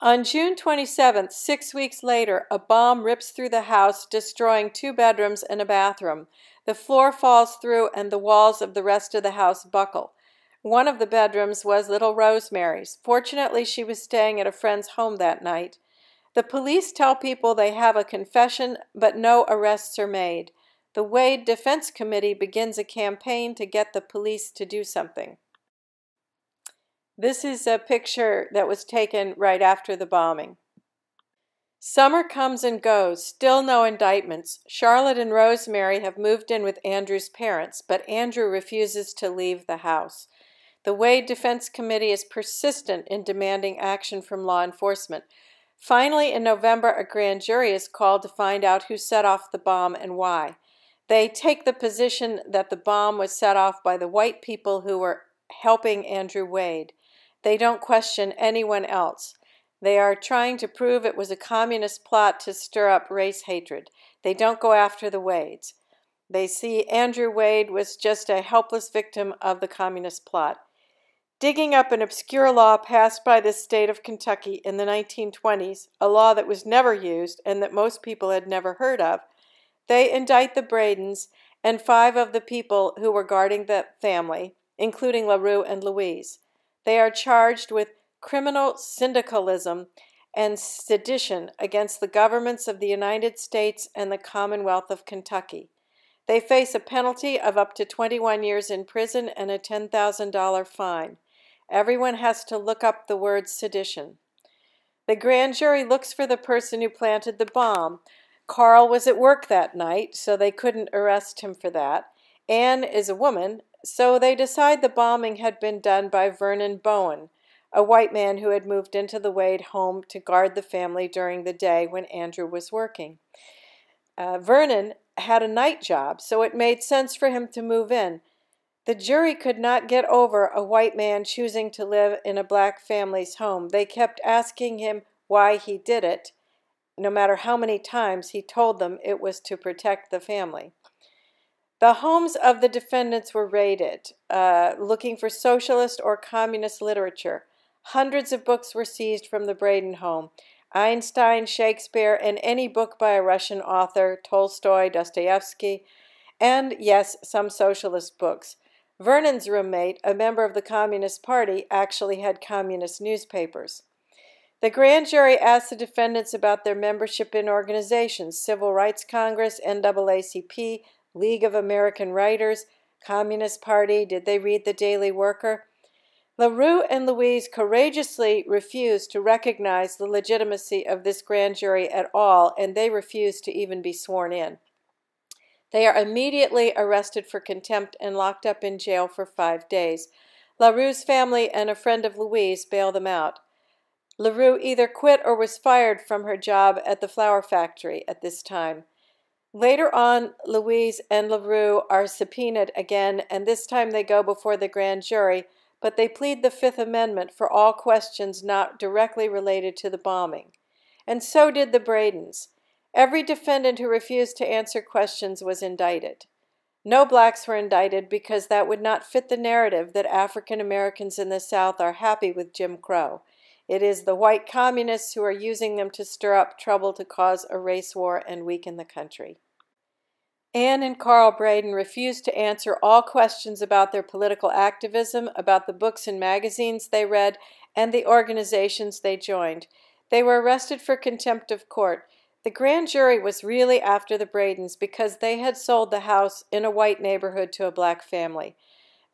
On June 27th, six weeks later, a bomb rips through the house, destroying two bedrooms and a bathroom. The floor falls through, and the walls of the rest of the house buckle. One of the bedrooms was little Rosemary's. Fortunately, she was staying at a friend's home that night. The police tell people they have a confession, but no arrests are made. The Wade Defense Committee begins a campaign to get the police to do something. This is a picture that was taken right after the bombing. Summer comes and goes, still no indictments. Charlotte and Rosemary have moved in with Andrew's parents, but Andrew refuses to leave the house. The Wade Defense Committee is persistent in demanding action from law enforcement. Finally, in November, a grand jury is called to find out who set off the bomb and why. They take the position that the bomb was set off by the white people who were helping Andrew Wade. They don't question anyone else. They are trying to prove it was a communist plot to stir up race hatred. They don't go after the Wades. They see Andrew Wade was just a helpless victim of the communist plot digging up an obscure law passed by the state of Kentucky in the 1920s, a law that was never used and that most people had never heard of, they indict the Bradens and five of the people who were guarding the family, including LaRue and Louise. They are charged with criminal syndicalism and sedition against the governments of the United States and the Commonwealth of Kentucky. They face a penalty of up to 21 years in prison and a $10,000 fine. Everyone has to look up the word sedition. The grand jury looks for the person who planted the bomb. Carl was at work that night, so they couldn't arrest him for that. Anne is a woman, so they decide the bombing had been done by Vernon Bowen, a white man who had moved into the Wade home to guard the family during the day when Andrew was working. Uh, Vernon had a night job, so it made sense for him to move in. The jury could not get over a white man choosing to live in a black family's home. They kept asking him why he did it. No matter how many times he told them it was to protect the family. The homes of the defendants were raided, uh, looking for socialist or communist literature. Hundreds of books were seized from the Braden home. Einstein, Shakespeare, and any book by a Russian author, Tolstoy, Dostoevsky, and yes, some socialist books. Vernon's roommate, a member of the Communist Party, actually had communist newspapers. The grand jury asked the defendants about their membership in organizations Civil Rights Congress, NAACP, League of American Writers, Communist Party. Did they read the Daily Worker? LaRue and Louise courageously refused to recognize the legitimacy of this grand jury at all, and they refused to even be sworn in. They are immediately arrested for contempt and locked up in jail for five days. LaRue's family and a friend of Louise bail them out. LaRue either quit or was fired from her job at the flour factory at this time. Later on, Louise and LaRue are subpoenaed again, and this time they go before the grand jury, but they plead the Fifth Amendment for all questions not directly related to the bombing. And so did the Bradens. Every defendant who refused to answer questions was indicted. No blacks were indicted because that would not fit the narrative that African Americans in the South are happy with Jim Crow. It is the white communists who are using them to stir up trouble to cause a race war and weaken the country. Anne and Carl Braden refused to answer all questions about their political activism, about the books and magazines they read, and the organizations they joined. They were arrested for contempt of court. The grand jury was really after the Bradens because they had sold the house in a white neighborhood to a black family.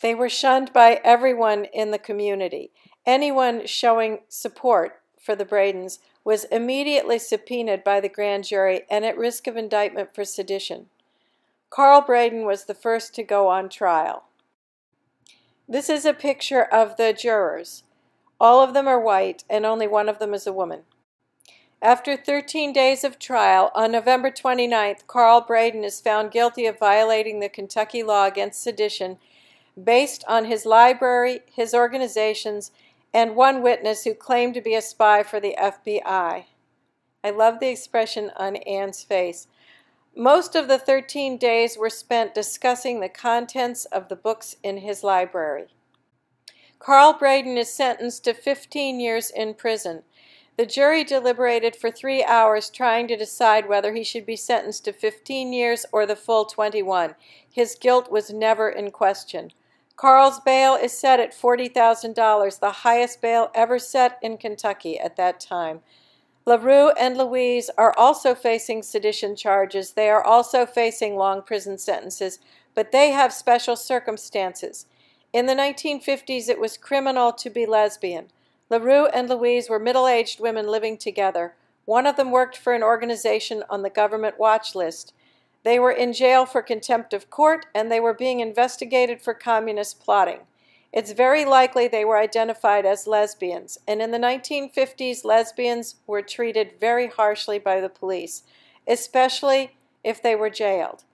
They were shunned by everyone in the community. Anyone showing support for the Bradens was immediately subpoenaed by the grand jury and at risk of indictment for sedition. Carl Braden was the first to go on trial. This is a picture of the jurors. All of them are white, and only one of them is a woman. After 13 days of trial, on November 29th, Carl Braden is found guilty of violating the Kentucky law against sedition based on his library, his organizations, and one witness who claimed to be a spy for the FBI. I love the expression on Anne's face. Most of the 13 days were spent discussing the contents of the books in his library. Carl Braden is sentenced to 15 years in prison. The jury deliberated for three hours trying to decide whether he should be sentenced to 15 years or the full 21. His guilt was never in question. Carl's bail is set at $40,000, the highest bail ever set in Kentucky at that time. LaRue and Louise are also facing sedition charges. They are also facing long prison sentences, but they have special circumstances. In the 1950s, it was criminal to be lesbian. LaRue and Louise were middle-aged women living together. One of them worked for an organization on the government watch list. They were in jail for contempt of court, and they were being investigated for communist plotting. It's very likely they were identified as lesbians, and in the 1950s, lesbians were treated very harshly by the police, especially if they were jailed.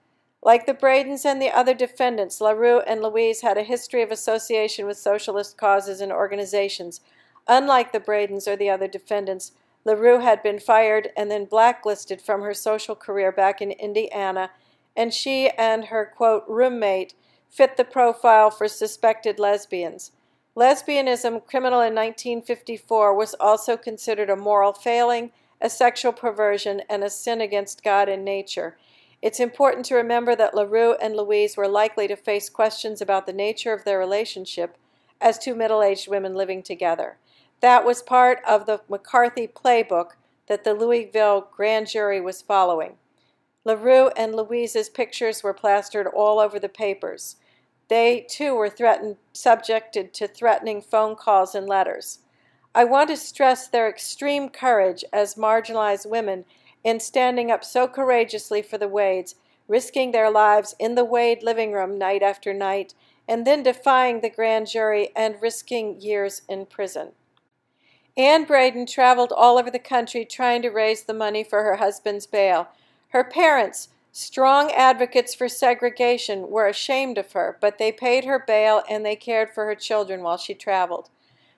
Like the Bradens and the other defendants, LaRue and Louise had a history of association with socialist causes and organizations, Unlike the Bradens or the other defendants, LaRue had been fired and then blacklisted from her social career back in Indiana, and she and her, quote, roommate fit the profile for suspected lesbians. Lesbianism, criminal in 1954, was also considered a moral failing, a sexual perversion, and a sin against God and nature. It's important to remember that LaRue and Louise were likely to face questions about the nature of their relationship as two middle aged women living together. That was part of the McCarthy playbook that the Louisville grand jury was following. LaRue and Louise's pictures were plastered all over the papers. They, too, were threatened, subjected to threatening phone calls and letters. I want to stress their extreme courage as marginalized women in standing up so courageously for the Wades, risking their lives in the Wade living room night after night, and then defying the grand jury and risking years in prison. Anne Braden traveled all over the country trying to raise the money for her husband's bail. Her parents, strong advocates for segregation, were ashamed of her, but they paid her bail and they cared for her children while she traveled.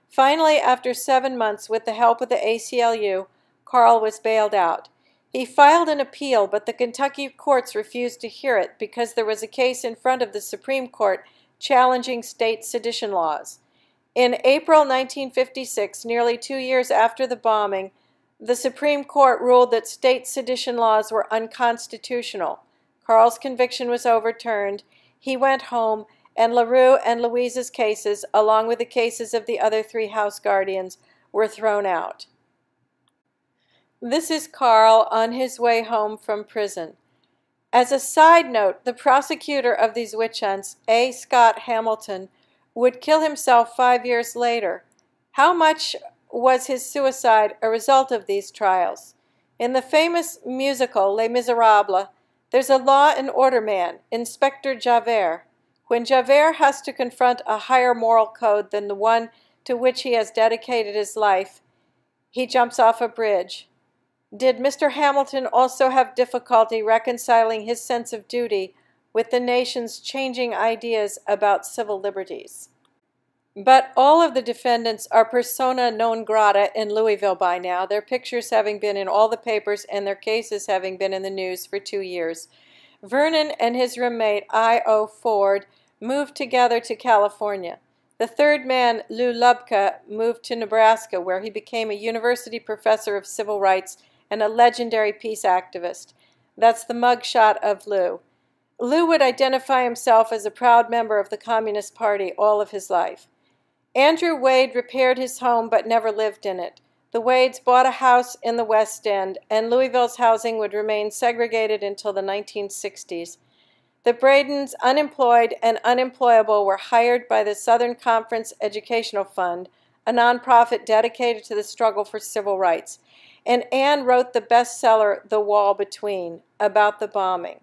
Finally, after seven months, with the help of the ACLU, Carl was bailed out. He filed an appeal, but the Kentucky courts refused to hear it because there was a case in front of the Supreme Court challenging state sedition laws. In April 1956, nearly two years after the bombing, the Supreme Court ruled that state sedition laws were unconstitutional. Carl's conviction was overturned. He went home, and LaRue and Louise's cases, along with the cases of the other three house guardians, were thrown out. This is Carl on his way home from prison. As a side note, the prosecutor of these witch hunts, A. Scott Hamilton, would kill himself five years later. How much was his suicide a result of these trials? In the famous musical Les Miserables, there's a law and order man, Inspector Javert. When Javert has to confront a higher moral code than the one to which he has dedicated his life, he jumps off a bridge. Did Mr. Hamilton also have difficulty reconciling his sense of duty with the nation's changing ideas about civil liberties? But all of the defendants are persona non grata in Louisville by now, their pictures having been in all the papers and their cases having been in the news for two years. Vernon and his roommate, I.O. Ford, moved together to California. The third man, Lou Lubka, moved to Nebraska, where he became a university professor of civil rights and a legendary peace activist. That's the mugshot of Lou. Lou would identify himself as a proud member of the Communist Party all of his life. Andrew Wade repaired his home but never lived in it. The Wades bought a house in the West End, and Louisville's housing would remain segregated until the 1960s. The Bradens, unemployed and unemployable, were hired by the Southern Conference Educational Fund, a nonprofit dedicated to the struggle for civil rights and Anne wrote the bestseller The Wall Between about the bombing.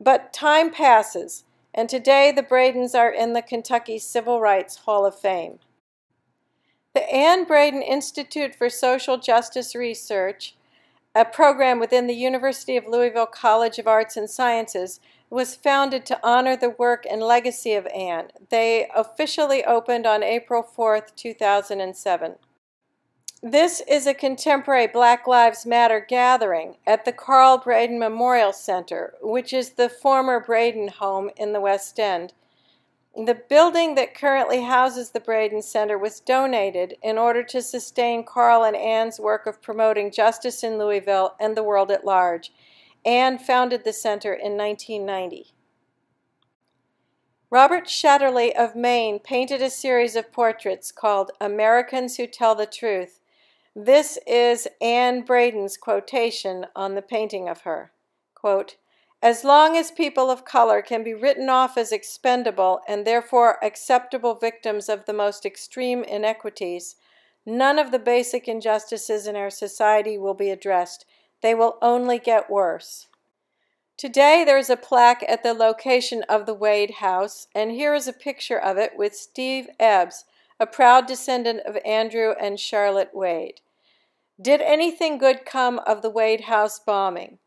But time passes, and today the Bradens are in the Kentucky Civil Rights Hall of Fame. The Anne Braden Institute for Social Justice Research, a program within the University of Louisville College of Arts and Sciences, was founded to honor the work and legacy of Anne. They officially opened on April 4, 2007. This is a contemporary Black Lives Matter gathering at the Carl Braden Memorial Center, which is the former Braden home in the West End. The building that currently houses the Braden Center was donated in order to sustain Carl and Anne's work of promoting justice in Louisville and the world at large. Anne founded the center in 1990. Robert Shetterly of Maine painted a series of portraits called Americans Who Tell the Truth this is Anne Braden's quotation on the painting of her. Quote, as long as people of color can be written off as expendable and therefore acceptable victims of the most extreme inequities, none of the basic injustices in our society will be addressed. They will only get worse. Today there is a plaque at the location of the Wade House, and here is a picture of it with Steve Ebbs, a proud descendant of Andrew and Charlotte Wade. Did anything good come of the Wade House bombing?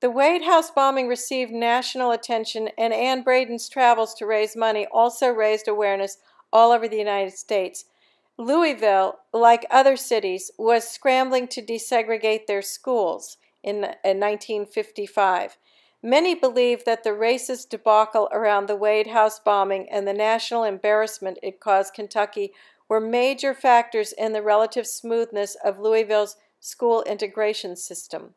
The Wade House bombing received national attention, and Anne Braden's travels to raise money also raised awareness all over the United States. Louisville, like other cities, was scrambling to desegregate their schools in, in 1955. Many believe that the racist debacle around the Wade House bombing and the national embarrassment it caused Kentucky were major factors in the relative smoothness of Louisville's school integration system.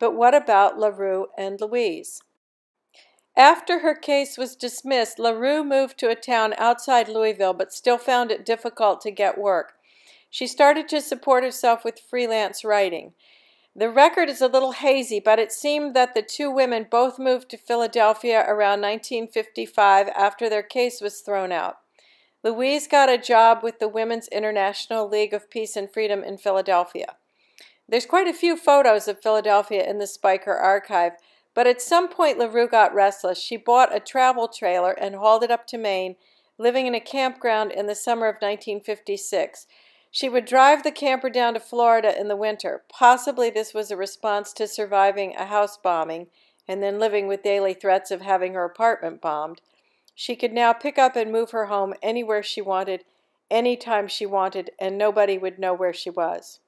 But what about LaRue and Louise? After her case was dismissed, LaRue moved to a town outside Louisville but still found it difficult to get work. She started to support herself with freelance writing. The record is a little hazy, but it seemed that the two women both moved to Philadelphia around 1955 after their case was thrown out. Louise got a job with the Women's International League of Peace and Freedom in Philadelphia. There's quite a few photos of Philadelphia in the Spiker archive, but at some point LaRue got restless. She bought a travel trailer and hauled it up to Maine, living in a campground in the summer of 1956. She would drive the camper down to Florida in the winter. Possibly this was a response to surviving a house bombing and then living with daily threats of having her apartment bombed. She could now pick up and move her home anywhere she wanted, anytime she wanted, and nobody would know where she was.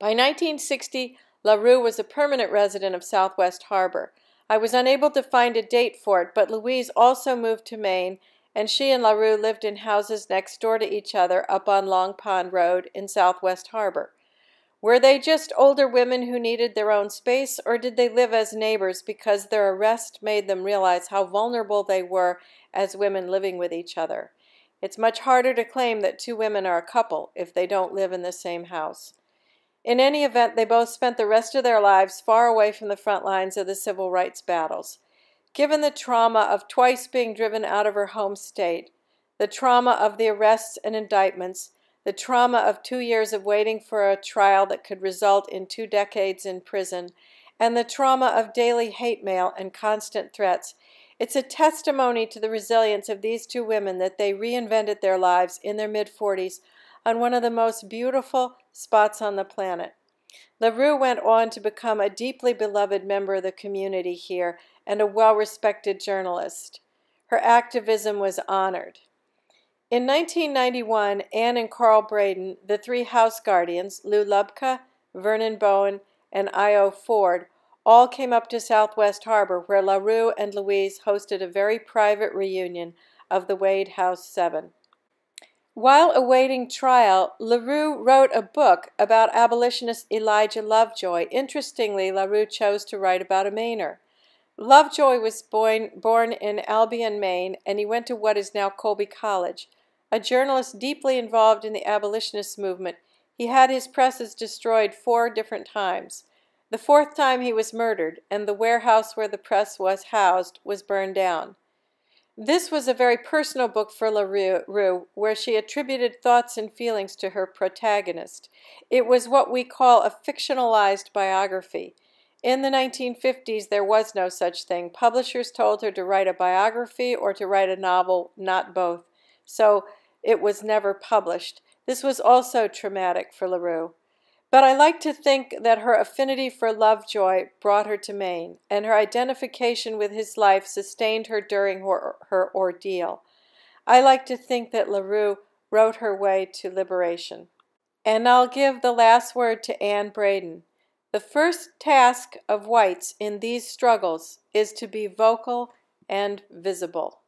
By 1960, LaRue was a permanent resident of Southwest Harbor. I was unable to find a date for it, but Louise also moved to Maine, and she and LaRue lived in houses next door to each other up on Long Pond Road in Southwest Harbor. Were they just older women who needed their own space, or did they live as neighbors because their arrest made them realize how vulnerable they were as women living with each other? It's much harder to claim that two women are a couple if they don't live in the same house. In any event, they both spent the rest of their lives far away from the front lines of the civil rights battles. Given the trauma of twice being driven out of her home state, the trauma of the arrests and indictments, the trauma of two years of waiting for a trial that could result in two decades in prison, and the trauma of daily hate mail and constant threats, it's a testimony to the resilience of these two women that they reinvented their lives in their mid 40s on one of the most beautiful spots on the planet. LaRue went on to become a deeply beloved member of the community here and a well respected journalist. Her activism was honored. In 1991, Anne and Carl Braden, the three house guardians, Lou Lubka, Vernon Bowen, and I.O. Ford, all came up to Southwest Harbor, where LaRue and Louise hosted a very private reunion of the Wade House Seven. While awaiting trial, LaRue wrote a book about abolitionist Elijah Lovejoy. Interestingly, LaRue chose to write about a Mainer. Lovejoy was born, born in Albion, Maine, and he went to what is now Colby College. A journalist deeply involved in the abolitionist movement, he had his presses destroyed four different times. The fourth time he was murdered, and the warehouse where the press was housed was burned down. This was a very personal book for LaRue, where she attributed thoughts and feelings to her protagonist. It was what we call a fictionalized biography. In the 1950s, there was no such thing. Publishers told her to write a biography or to write a novel, not both. So it was never published. This was also traumatic for LaRue. But I like to think that her affinity for Lovejoy brought her to Maine, and her identification with his life sustained her during her, her ordeal. I like to think that LaRue wrote her way to liberation. And I'll give the last word to Anne Braden. The first task of whites in these struggles is to be vocal and visible.